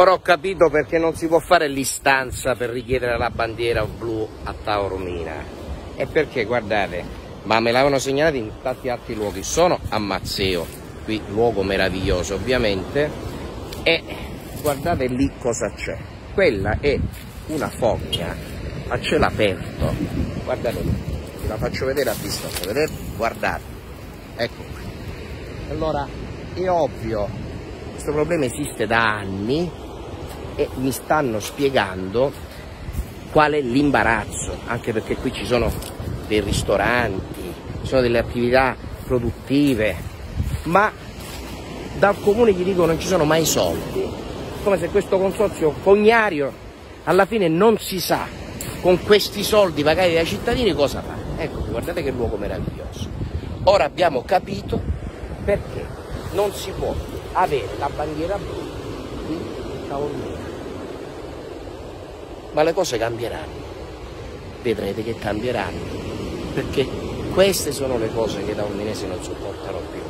Ora ho capito perché non si può fare l'istanza per richiedere la bandiera blu a Taormina. E perché, guardate, ma me l'avevano segnalato in tanti altri luoghi. Sono a Mazzeo, qui luogo meraviglioso ovviamente, e guardate lì cosa c'è. Quella è una fogna a cielo aperto. Guardate lì, ve la faccio vedere a distanza, vedete? Guardate, ecco qui. Allora, è ovvio questo problema esiste da anni e mi stanno spiegando qual è l'imbarazzo, anche perché qui ci sono dei ristoranti, ci sono delle attività produttive, ma dal comune gli dicono non ci sono mai soldi, come se questo consorzio fognario alla fine non si sa con questi soldi pagati dai cittadini cosa fa. Ecco, guardate che luogo meraviglioso. Ora abbiamo capito perché non si può avere la bandiera blu in Taormina. Ma le cose cambieranno, vedrete che cambieranno, perché queste sono le cose che i taorminesi non sopportano più.